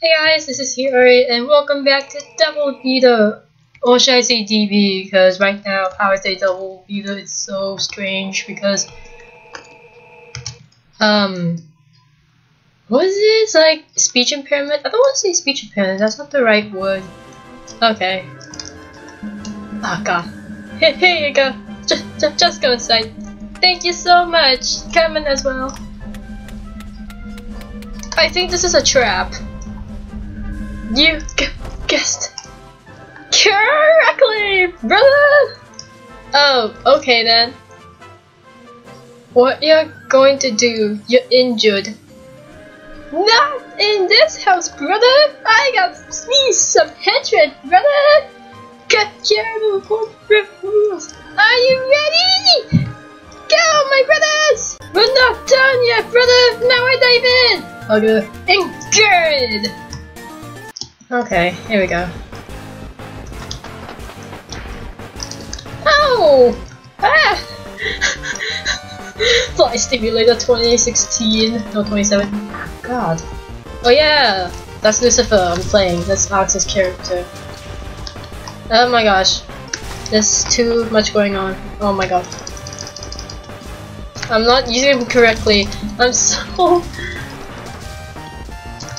Hey guys, this is Hiyori, and welcome back to Devil Beater. Or should I say DB, because right now, how I say Devil Beater is so strange, because, um, what is this, like, speech impairment? I don't want to say speech impairment, that's not the right word. Okay. Oh god. Hey, here you go. Just, just, just go inside. Thank you so much. Come in as well. I think this is a trap. You guessed correctly, brother! Oh, okay then. What you're going to do, you're injured. Not in this house, brother! I got me some hatred, brother! Get careful, rules! Are you ready? Go, my brothers! We're not done yet, brother! Now dive in! Okay, and good! Okay, here we go. Oh! Ah! Flight Simulator 2016, no 27. God. Oh yeah! That's Lucifer I'm playing, that's Alex's character. Oh my gosh. There's too much going on. Oh my god. I'm not using him correctly. I'm so...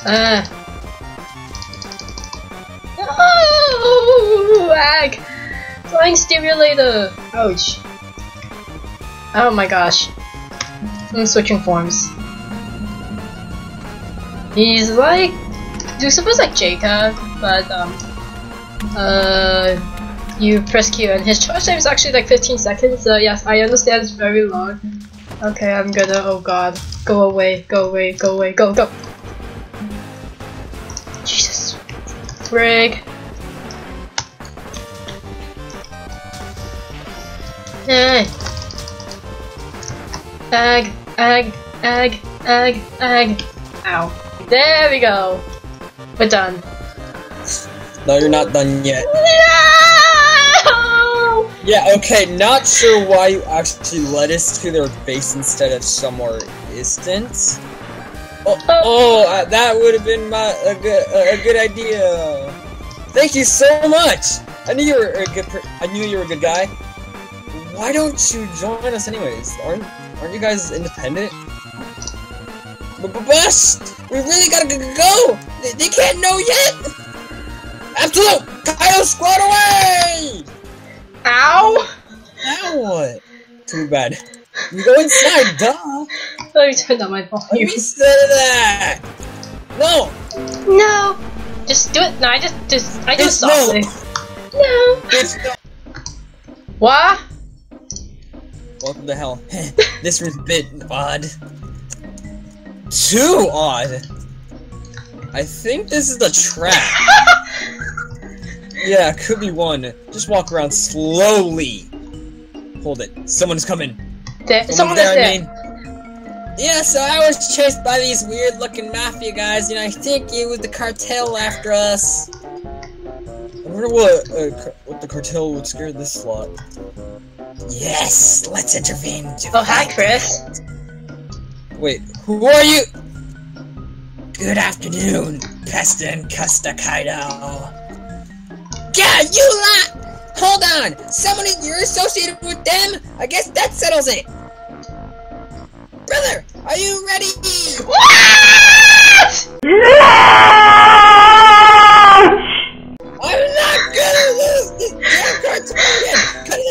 Ah. Lag! Flying stimulator! Ouch. Oh my gosh. I'm switching forms. He's like... Do you suppose like Jacob, but um... Uh... You press Q and his charge time is actually like 15 seconds, so yes, I understand it's very long. Okay, I'm gonna... Oh god. Go away, go away, go away, go, go! Jesus. Frig. Egg, egg, egg, egg, egg. Ow. There we go. We're done. No, you're not done yet. No! Yeah, okay, not sure why you actually led us to their base instead of somewhere distant. Oh, oh uh, that would have been my a good a, a good idea. Thank you so much. I knew you were a good. I knew you were a good guy. Why don't you join us anyways? Aren't aren't you guys independent? But bust! We really gotta go! They, they can't know yet! Absolute! Kyle squad away! Ow! Now what? Too bad. You go inside, duh! Let me turn down my Let volume. me say that! No! No! Just do it. No, I just, just, I just saw no. softly. No. It's no! What? Welcome to hell. this was a bit odd. Too odd! I think this is the trap. yeah, could be one. Just walk around slowly. Hold it. Someone's coming. There, Someone's someone there, is I mean. Yeah, so I was chased by these weird looking mafia guys, and I think it was the cartel after us. I wonder what, uh, what the cartel would scare this slot. Yes, let's intervene. to Oh, hi, Chris. Wait, who are you? Good afternoon, Pesta and Custa Yeah, you lot! Hold on! Someone is, you're associated with them? I guess that settles it! Brother, are you ready? What? I'm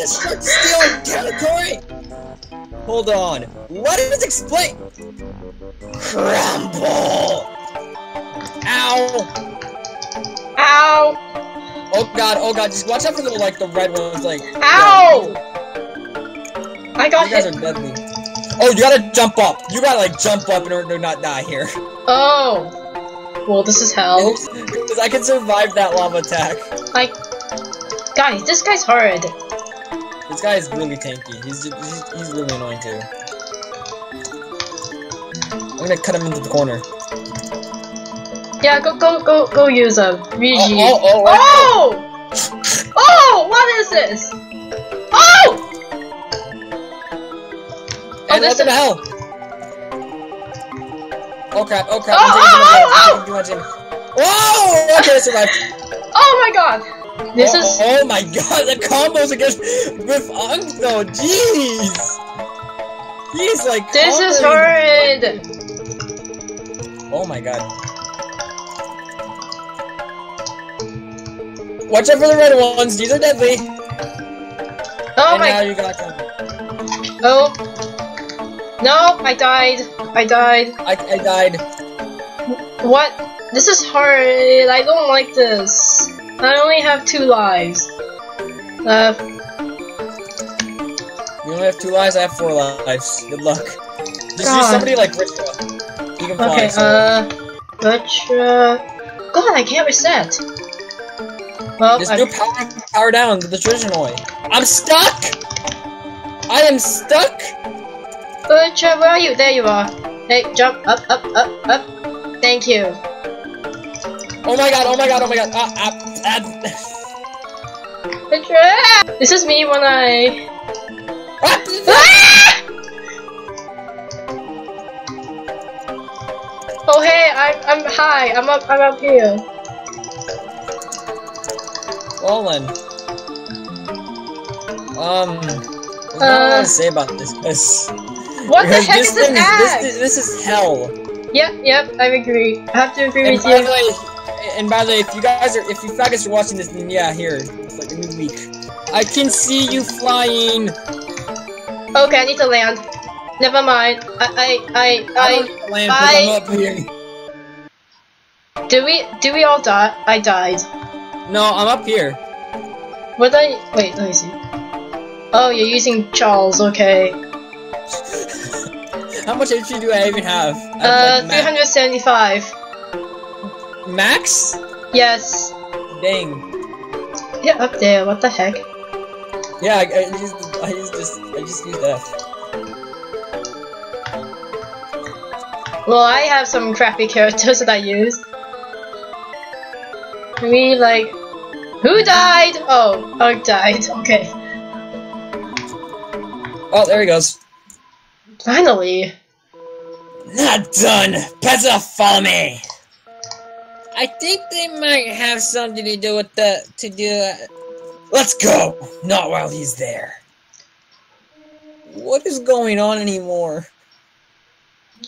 this short steel territory! Hold on, let us explain! Crumble! Ow! Ow! Oh god, oh god, just watch out for the like the red ones, like Ow! I You got guys are deadly. Oh, you gotta jump up. You gotta like jump up in order to not die here. Oh. Well, this is hell. Because I can survive that lava attack. Like, guys, this guy's hard. This guy is really tanky. He's he's, he's really annoying too. I'm gonna cut him into the corner. Yeah, go, go, go, go use a Rigi. Oh, oh, oh, oh, Oh! Oh! What is this? Oh! Oh, And this to is. hell. Oh crap! Oh crap! Oh, I'm oh, much oh, damage. Oh! Whoa! Okay, I survived. Oh my god! This oh, is Oh my god, the combos against with though, jeez! He's like this is horrid. Oh my god. Watch out for the red ones, these are deadly. Oh and now my. you got them. Oh. No, I died. I died. I, I died. What? This is hard. I don't like this. I only have two lives. Uh, You only have two lives, I have four lives. Good luck. Just use God. somebody like Ritra. He can fly, okay, so. uh, Butcher. God, I can't reset. Well, Just I, do power, power down the traditional way. I'm stuck! I am stuck! Butcher, where are you? There you are. Hey, jump up, up, up, up. Thank you. Oh my god, oh my god, oh my god. Ah, ah, ah. Butcher! This is me when I. Ah! Ah! Oh hey, I'm I'm high. I'm up. I'm up here. Well then. Um, a Uh, lot to say about this. This, What the heck this is this? This, this is hell. Yep, yep. I agree. I have to agree And with you. way, and by the way, if you guys are, if you faggots are watching this, then yeah, here, it's like a new week. I can see you flying. Okay, I need to land. Never mind. I I I I I. land I- I'm up here. Do we do we all die? I died. No, I'm up here. What I wait? Let me see. Oh, you're using Charles. Okay. How much HP do I even have? Uh, have, like, ma- 375. Max? Yes. Dang. Yeah, up there. What the heck? Yeah, I, I used, I used just, I just used F. Well, I have some crappy characters that I use. We like. Who died? Oh, Hug died. Okay. Oh, there he goes. Finally. Not done. Pezza, follow me. I think they might have something to do with the to do. Let's go. Not while he's there. What is going on anymore?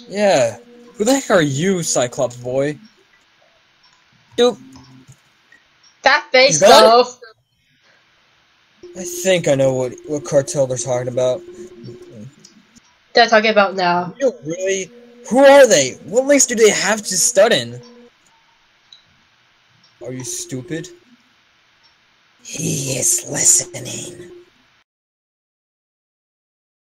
Yeah. Who the heck are you, Cyclops boy? Dude, That face though. I think I know what what cartel they're talking about. They're talking about now. You really? Who are they? What links do they have to stud in? Are you stupid? He is listening.